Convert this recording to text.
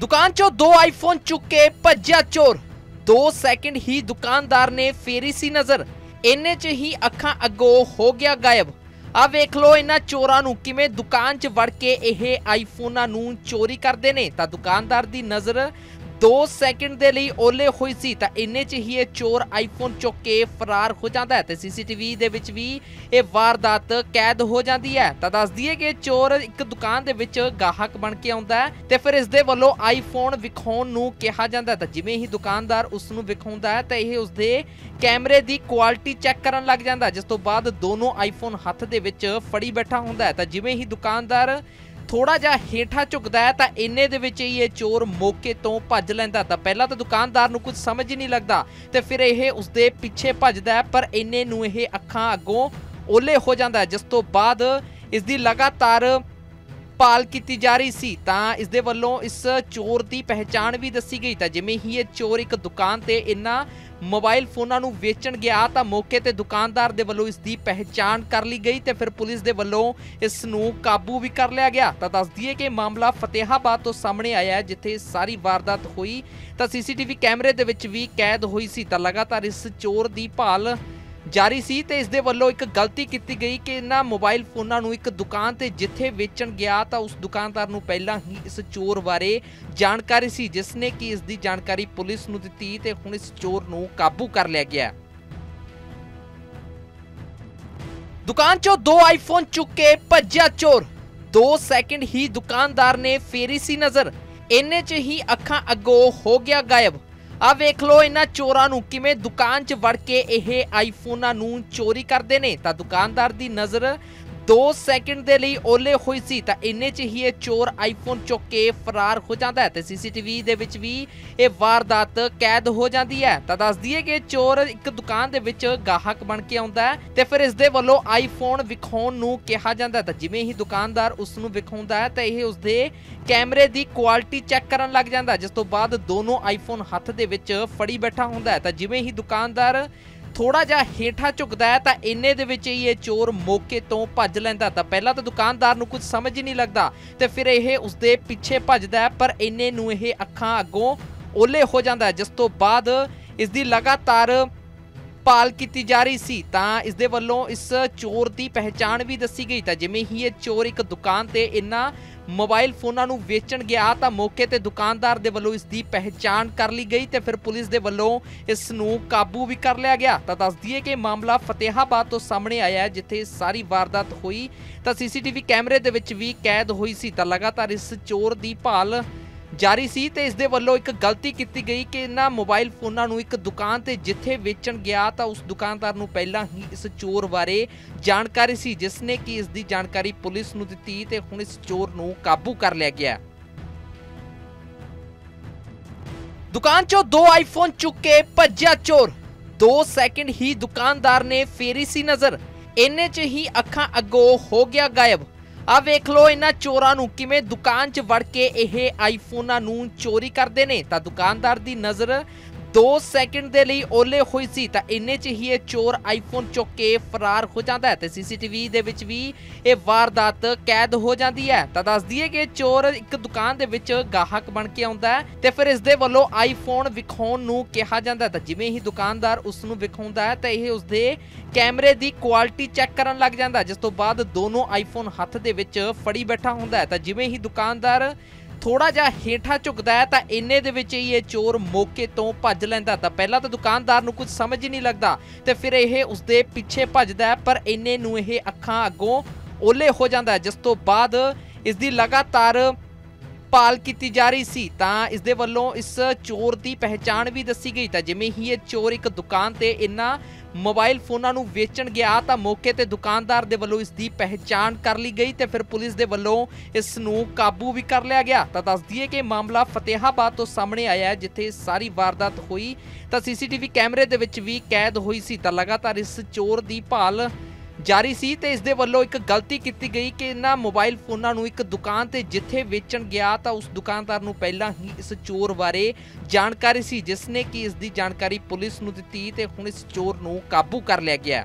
ਦੁਕਾਨ 'ਚੋਂ ਦੋ ਆਈਫੋਨ ਚੁੱਕ ਕੇ ਭੱਜਿਆ ਚੋਰ। 2 ਸੈਕਿੰਡ ਹੀ ਦੁਕਾਨਦਾਰ ਨੇ ਫੇਰੀ ਸੀ ਨਜ਼ਰ। ਇੰਨੇ 'ਚ ਹੀ ਅੱਖਾਂ ਅੱਗੋਂ ਹੋ ਗਿਆ ਗਾਇਬ। ਆ ਵੇਖ ਲਓ ਇਹਨਾਂ ਚੋਰਾਂ ਨੂੰ ਕਿਵੇਂ ਦੁਕਾਨ 'ਚ ਵੜ ਕੇ ਇਹ ਆਈਫੋਨਾਂ ਨੂੰ ਚੋਰੀ ਕਰਦੇ ਨੇ। ਤਾਂ ਦੁਕਾਨਦਾਰ ਦੀ ਨਜ਼ਰ 2 ਸੈਕਿੰਡ ਦੇ ਲਈ ਓਲੇ ਹੋਈ ਸੀ ਤਾਂ ਇੰਨੇ 'ਚ ਹੀ ਇਹ ਚੋਰ ਆਈਫੋਨ ਚੁੱਕ ਕੇ ਫਰਾਰ ਹੋ ਜਾਂਦਾ ਹੈ ਤੇ ਸੀਸੀਟੀਵੀ ਦੇ ਵਿੱਚ ਵੀ ਇਹ ਵਾਰਦਾਤ ਕੈਦ ਹੋ ਜਾਂਦੀ ਹੈ। ਤਾਂ ਦੱਸ ਦਈਏ ਕਿ ਚੋਰ ਇੱਕ ਦੁਕਾਨ ਦੇ ਵਿੱਚ ਗਾਹਕ ਬਣ ਕੇ ਆਉਂਦਾ ਹੈ ਤੇ ਫਿਰ ਇਸ ਦੇ ਵੱਲੋਂ ਆਈਫੋਨ ਵਿਖਾਉਣ ਨੂੰ ਕਿਹਾ ਜਾਂਦਾ ਤਾਂ ਜਿਵੇਂ ਹੀ ਦੁਕਾਨਦਾਰ ਉਸ ਨੂੰ ਵਿਖਾਉਂਦਾ ਹੈ ਤਾਂ ਇਹ ਉਸ ਦੇ ਕੈਮਰੇ ਦੀ ਕੁਆਲਿਟੀ ਚੈੱਕ ਕਰਨ ਲੱਗ ਜਾਂਦਾ ਜਿਸ ਤੋਂ ਬਾਅਦ ਦੋਨੋਂ ਆਈਫੋਨ ਹੱਥ ਦੇ ਵਿੱਚ ਫੜੀ ਬੈਠਾ ਹੁੰਦਾ ਹੈ। ਤਾਂ ਜਿਵੇਂ ਹੀ ਦੁਕਾਨਦਾਰ ਥੋੜਾ ਜਿਹਾ ਹੇਠਾਂ ਝੁਕਦਾ ਹੈ ਤਾਂ ਇੰਨੇ ਦੇ ਵਿੱਚ ਹੀ ਇਹ ਚੋਰ ਮੌਕੇ ਤੋਂ ਭੱਜ ਲੈਂਦਾ ਤਾਂ ਪਹਿਲਾਂ ਤਾਂ ਦੁਕਾਨਦਾਰ ਨੂੰ ਕੁਝ ਸਮਝ ਹੀ ਨਹੀਂ ਲੱਗਦਾ ਤੇ ਫਿਰ ਇਹ ਉਸਦੇ ਪਿੱਛੇ ਭੱਜਦਾ ਹੈ, ਪਰ ਇੰਨੇ ਨੂੰ ਇਹ ਅੱਖਾਂ ਅੱਗੋਂ ਓਲੇ ਹੋ ਜਾਂਦਾ ਜਿਸ ਤੋਂ ਬਾਅਦ ਇਸ ਦੀ ਲਗਾਤਾਰ ਭਾਲ ਕੀਤੀ ਜਾ ਰਹੀ ਸੀ, ਤਾਂ ਇਸ ਦੇ ਵੱਲੋਂ ਇਸ ਚੋਰ ਦੀ ਪਹਿਚਾਣ ਵੀ ਦੱਸੀ ਗਈ ਤਾਂ ਜਿਵੇਂ ਹੀ ਇਹ ਚੋਰ ਇੱਕ ਦੁਕਾਨ ਤੇ ਇਨ੍ਹਾਂ ਮੋਬਾਈਲ ਫੋਨਾਂ ਨੂੰ ਵੇਚਣ ਗਿਆ ਤਾਂ ਮੌਕੇ ਤੇ ਦੁਕਾਨਦਾਰ ਦੇ ਵੱਲੋਂ ਇਸ ਦੀ ਪਹਿਚਾਣ ਕਰ ਲਈ ਗਈ ਤੇ ਫਿਰ ਪੁਲਿਸ ਦੇ ਵੱਲੋਂ ਇਸ ਨੂੰ ਕਾਬੂ ਵੀ ਕਰ ਲਿਆ ਗਿਆ। ਤਾਂ ਦੱਸ ਦਈਏ ਕਿ ਮਾਮਲਾ ਫਤਿਹਾਬਾਦ ਤੋਂ ਸਾਹਮਣੇ ਆਇਆ ਹੈ, ਜਿੱਥੇ ਸਾਰੀ ਵਾਰਦਾਤ ਹੋਈ ਤਾਂ ਸੀਸੀਟੀਵੀ ਕੈਮਰੇ ਦੇ ਵਿੱਚ ਵੀ ਕੈਦ ਹੋਈ ਸੀ ਤਾਂ ਲਗਾਤਾਰ ਇਸ ਚੋਰ ਦੀ ਭਾਲ ਜਾਰੀ ਸੀ ਤੇ ਇਸ ਦੇ ਵੱਲੋਂ ਇੱਕ ਗਲਤੀ ਕੀਤੀ ਗਈ ਕਿ ਇਹਨਾਂ ਮੋਬਾਈਲ ਫੋਨਾਂ ਨੂੰ ਇੱਕ ਦੁਕਾਨ ਤੇ ਜਿੱਥੇ ਵੇਚਣ ਗਿਆ ਤਾਂ ਉਸ ਦੁਕਾਨਦਾਰ ਨੂੰ ਪਹਿਲਾਂ ਹੀ ਇਸ ਚੋਰ ਬਾਰੇ ਜਾਣਕਾਰੀ ਸੀ, ਜਿਸ ਨੇ ਕਿ ਇਸ ਦੀ ਜਾਣਕਾਰੀ ਪੁਲਿਸ ਨੂੰ ਦਿੱਤੀ ਤੇ ਹੁਣ ਇਸ ਚੋਰ ਨੂੰ ਕਾਬੂ ਕਰ ਲਿਆ ਗਿਆ ਦੁਕਾਨ 'ਚੋਂ ਦੋ ਆਈਫੋਨ ਚੁੱਕ ਕੇ ਭੱਜਿਆ ਚੋਰ। 2 ਸੈਕਿੰਡ ਹੀ ਦੁਕਾਨਦਾਰ ਨੇ ਫੇਰੀ ਸੀ ਨਜ਼ਰ। ਇੰਨੇ 'ਚ ਹੀ ਅੱਖਾਂ ਅੱਗੋਂ ਹੋ ਗਿਆ ਗਾਇਬ। ਆ ਵੇਖ ਲਓ, ਇਹਨਾਂ ਚੋਰਾਂ ਨੂੰ ਕਿਵੇਂ ਦੁਕਾਨ 'ਚ ਵੜ ਕੇ ਇਹ ਆਈਫੋਨਾਂ ਨੂੰ ਚੋਰੀ ਕਰਦੇ ਨੇ। ਤਾਂ ਦੁਕਾਨਦਾਰ ਦੀ ਨਜ਼ਰ 2 ਸੈਕਿੰਡ ਦੇ ਲਈ ਓਲੇ ਹੋਈ ਸੀ, ਤਾਂ ਇੰਨੇ 'ਚ ਹੀ ਇਹ ਚੋਰ ਆਈਫੋਨ ਚੁੱਕ ਕੇ ਫਰਾਰ ਹੋ ਜਾਂਦਾ ਹੈ ਤੇ ਸੀਸੀਟੀਵੀ ਦੇ ਵਿੱਚ ਵੀ ਇਹ ਵਾਰਦਾਤ ਕੈਦ ਹੋ ਜਾਂਦੀ ਹੈ। ਤਾਂ ਦੱਸ ਦਈਏ ਕਿ ਚੋਰ ਇੱਕ ਦੁਕਾਨ ਦੇ ਵਿੱਚ ਗਾਹਕ ਬਣ ਕੇ ਆਉਂਦਾ ਹੈ ਤੇ ਫਿਰ ਇਸ ਦੇ ਵੱਲੋਂ ਆਈਫੋਨ ਵਿਖਾਉਣ ਨੂੰ ਕਿਹਾ ਜਾਂਦਾ ਤਾਂ ਜਿਵੇਂ ਹੀ ਦੁਕਾਨਦਾਰ ਉਸ ਨੂੰ ਵਿਖਾਉਂਦਾ ਹੈ, ਤਾਂ ਇਹ ਉਸ ਦੇ ਕੈਮਰੇ ਦੀ ਕੁਆਲਿਟੀ ਚੈੱਕ ਕਰਨ ਲੱਗ ਜਾਂਦਾ ਜਿਸ ਤੋਂ ਬਾਅਦ ਦੋਨੋਂ ਆਈਫੋਨ ਹੱਥ ਦੇ ਵਿੱਚ ਫੜੀ ਬੈਠਾ ਹੁੰਦਾ ਹੈ। ਤਾਂ ਜਿਵੇਂ ਹੀ ਦੁਕਾਨਦਾਰ ਥੋੜਾ ਜਿਹਾ ਹੇਠਾਂ ਝੁਕਦਾ ਹੈ, ਤਾਂ ਇੰਨੇ ਦੇ ਵਿੱਚ ਹੀ ਇਹ ਚੋਰ ਮੌਕੇ ਤੋਂ ਭੱਜ ਲੈਂਦਾ ਤਾਂ ਪਹਿਲਾਂ ਤਾਂ ਦੁਕਾਨਦਾਰ ਨੂੰ ਕੁਝ ਸਮਝ ਹੀ ਨਹੀਂ ਲੱਗਦਾ ਤੇ ਫਿਰ ਇਹ ਉਸਦੇ ਪਿੱਛੇ ਭੱਜਦਾ ਪਰ ਇੰਨੇ ਨੂੰ ਇਹ ਅੱਖਾਂ ਅੱਗੋਂ ਓਲੇ ਹੋ ਜਾਂਦਾ ਜਿਸ ਤੋਂ ਬਾਅਦ ਇਸ ਦੀ ਲਗਾਤਾਰ ਭਾਲ ਕੀਤੀ ਜਾ ਰਹੀ ਸੀ, ਤਾਂ ਇਸ ਦੇ ਵੱਲੋਂ ਇਸ ਚੋਰ ਦੀ ਪਹਿਚਾਣ ਵੀ ਦੱਸੀ ਗਈ ਤਾਂ ਜਿਵੇਂ ਹੀ ਇਹ ਚੋਰ ਇੱਕ ਦੁਕਾਨ ਤੇ ਇਹਨਾਂ ਮੋਬਾਈਲ ਫੋਨਾਂ ਨੂੰ ਵੇਚਣ ਗਿਆ ਤਾਂ ਮੌਕੇ ਤੇ ਦੁਕਾਨਦਾਰ ਦੇ ਵੱਲੋਂ ਇਸ ਦੀ ਪਹਿਚਾਣ ਕਰ ਲਈ ਗਈ ਤੇ ਫਿਰ ਪੁਲਿਸ ਦੇ ਵੱਲੋਂ ਇਸ ਨੂੰ ਕਾਬੂ ਵੀ ਕਰ ਲਿਆ ਗਿਆ। ਤਾਂ ਦੱਸ ਦਈਏ ਕਿ ਮਾਮਲਾ ਫਤਿਹਾਬਾਦ ਤੋਂ ਸਾਹਮਣੇ ਆਇਆ ਹੈ, ਜਿੱਥੇ ਸਾਰੀ ਵਾਰਦਾਤ ਹੋਈ ਤਾਂ ਸੀਸੀਟੀਵੀ ਕੈਮਰੇ ਦੇ ਵਿੱਚ ਵੀ ਕੈਦ ਹੋਈ ਸੀ ਤਾਂ ਲਗਾਤਾਰ ਇਸ ਚੋਰ ਦੀ ਭਾਲ ਜਾਰੀ ਸੀ ਤੇ ਇਸ ਦੇ ਵੱਲੋਂ ਇੱਕ ਗਲਤੀ ਕੀਤੀ ਗਈ ਕਿ ਇਹਨਾਂ ਮੋਬਾਈਲ ਫੋਨਾਂ ਨੂੰ ਇੱਕ ਦੁਕਾਨ ਤੇ ਜਿੱਥੇ ਵੇਚਣ ਗਿਆ ਤਾਂ ਉਸ ਦੁਕਾਨਦਾਰ ਨੂੰ ਪਹਿਲਾਂ ਹੀ ਇਸ ਚੋਰ ਬਾਰੇ ਜਾਣਕਾਰੀ ਸੀ, ਜਿਸ ਨੇ ਕਿ ਇਸ ਦੀ ਜਾਣਕਾਰੀ ਪੁਲਿਸ ਨੂੰ ਦਿੱਤੀ ਤੇ ਹੁਣ ਇਸ ਚੋਰ ਨੂੰ ਕਾਬੂ ਕਰ ਲਿਆ ਗਿਆ ਦੁਕਾਨ 'ਚੋਂ ਦੋ ਆਈਫੋਨ ਚੁੱਕ ਕੇ ਭੱਜਿਆ ਚੋਰ। 2 ਸੈਕਿੰਡ ਹੀ ਦੁਕਾਨਦਾਰ ਨੇ ਫੇਰੀ ਸੀ ਨਜ਼ਰ। ਇੰਨੇ 'ਚ ਹੀ ਅੱਖਾਂ ਅੱਗੋਂ ਹੋ ਗਿਆ ਗਾਇਬ। ਆ ਵੇਖ ਲਓ ਇਹਨਾਂ ਚੋਰਾਂ ਨੂੰ ਕਿਵੇਂ ਦੁਕਾਨ 'ਚ ਵੜ ਕੇ ਇਹ ਆਈਫੋਨਾਂ ਨੂੰ ਚੋਰੀ ਕਰਦੇ ਨੇ। ਤਾਂ ਦੁਕਾਨਦਾਰ ਦੀ ਨਜ਼ਰ 2 ਸੈਕਿੰਡ ਦੇ ਲਈ ਓਲੇ ਹੋਈ ਸੀ ਤਾਂ ਇੰਨੇ 'ਚ ਹੀ ਇਹ ਚੋਰ ਆਈਫੋਨ ਚੁੱਕ ਕੇ ਫਰਾਰ ਹੋ ਜਾਂਦਾ ਹੈ ਤੇ ਸੀਸੀਟੀਵੀ ਦੇ ਵਿੱਚ ਵੀ ਇਹ ਵਾਰਦਾਤ ਕੈਦ ਹੋ ਜਾਂਦੀ ਹੈ। ਤਾਂ ਦੱਸ ਦਈਏ ਕਿ ਚੋਰ ਇੱਕ ਦੁਕਾਨ ਦੇ ਵਿੱਚ ਗਾਹਕ ਬਣ ਕੇ ਆਉਂਦਾ ਹੈ ਤੇ ਫਿਰ ਇਸ ਦੇ ਵੱਲੋਂ ਆਈਫੋਨ ਵਿਖਾਉਣ ਨੂੰ ਕਿਹਾ ਜਾਂਦਾ ਹੈ। ਤਾਂ ਜਿਵੇਂ ਹੀ ਦੁਕਾਨਦਾਰ ਉਸ ਨੂੰ ਵਿਖਾਉਂਦਾ ਹੈ ਤਾਂ ਇਹ ਉਸ ਦੇ ਕੈਮਰੇ ਦੀ ਕੁਆਲਿਟੀ ਚੈੱਕ ਕਰਨ ਲੱਗ ਜਾਂਦਾ ਹੈ, ਜਿਸ ਤੋਂ ਬਾਅਦ ਦੋਨੋਂ ਆਈਫੋਨ ਹੱਥ ਦੇ ਵਿੱਚ ਫੜੀ ਬੈਠਾ ਹੁੰਦਾ ਹੈ। ਤਾਂ ਜਿਵੇਂ ਹੀ ਦੁਕਾਨਦਾਰ ਥੋੜਾ ਜਿਹਾ ਹੇਠਾਂ ਝੁਕਦਾ ਹੈ ਤਾਂ ਇੰਨੇ ਦੇ ਵਿੱਚ ਹੀ ਇਹ ਚੋਰ ਮੌਕੇ ਤੋਂ ਭੱਜ ਲੈਂਦਾ ਤਾਂ ਪਹਿਲਾਂ ਤਾਂ ਦੁਕਾਨਦਾਰ ਨੂੰ ਕੁਝ ਸਮਝ ਹੀ ਨਹੀਂ ਲੱਗਦਾ ਤੇ ਫਿਰ ਇਹ ਉਸਦੇ ਪਿੱਛੇ ਭੱਜਦਾ ਪਰ ਇੰਨੇ ਨੂੰ ਇਹ ਅੱਖਾਂ ਅੱਗੋਂ ਓਲੇ ਹੋ ਜਾਂਦਾ ਜਿਸ ਤੋਂ ਬਾਅਦ ਇਸ ਦੀ ਲਗਾਤਾਰ ਭਾਲ ਕੀਤੀ ਜਾ ਰਹੀ ਸੀ, ਤਾਂ ਇਸ ਦੇ ਵੱਲੋਂ ਇਸ ਚੋਰ ਦੀ ਪਹਿਚਾਣ ਵੀ ਦੱਸੀ ਗਈ ਤਾਂ ਜਿਵੇਂ ਹੀ ਇਹ ਚੋਰ ਇੱਕ ਦੁਕਾਨ ਤੇ ਇਹਨਾਂ ਮੋਬਾਈਲ ਫੋਨਾਂ ਨੂੰ ਵੇਚਣ ਗਿਆ ਤਾਂ ਮੌਕੇ ਤੇ ਦੁਕਾਨਦਾਰ ਦੇ ਵੱਲੋਂ ਇਸ ਦੀ ਪਹਿਚਾਣ ਕਰ ਲਈ ਗਈ ਤੇ ਫਿਰ ਪੁਲਿਸ ਦੇ ਵੱਲੋਂ ਇਸ ਨੂੰ ਕਾਬੂ ਵੀ ਕਰ ਲਿਆ ਗਿਆ। ਤਾਂ ਦੱਸ ਦਈਏ ਕਿ ਮਾਮਲਾ ਫਤਿਹਾਬਾਦ ਤੋਂ ਸਾਹਮਣੇ ਆਇਆ ਜਿੱਥੇ ਸਾਰੀ ਵਾਰਦਾਤ ਹੋਈ ਤਾਂ ਸੀਸੀਟੀਵੀ ਕੈਮਰੇ ਦੇ ਵਿੱਚ ਵੀ ਕੈਦ ਹੋਈ ਸੀ ਤਾਂ ਲਗਾਤਾਰ ਇਸ ਚੋਰ ਦੀ ਭਾਲ ਜਾਰੀ ਸੀ ਤੇ ਇਸ ਦੇ ਵੱਲੋਂ ਇੱਕ ਗਲਤੀ ਕੀਤੀ ਗਈ ਕਿ ਇਹਨਾਂ ਮੋਬਾਈਲ ਫੋਨਾਂ ਨੂੰ ਇੱਕ ਦੁਕਾਨ ਤੇ ਜਿੱਥੇ ਵੇਚਣ ਗਿਆ ਤਾਂ ਉਸ ਦੁਕਾਨਦਾਰ ਨੂੰ ਪਹਿਲਾਂ ਹੀ ਇਸ ਚੋਰ ਬਾਰੇ ਜਾਣਕਾਰੀ ਸੀ, ਜਿਸ ਨੇ ਕਿ ਇਸ ਦੀ ਜਾਣਕਾਰੀ ਪੁਲਿਸ ਨੂੰ ਦਿੱਤੀ ਤੇ ਹੁਣ ਇਸ ਚੋਰ ਨੂੰ ਕਾਬੂ ਕਰ ਲਿਆ ਗਿਆ।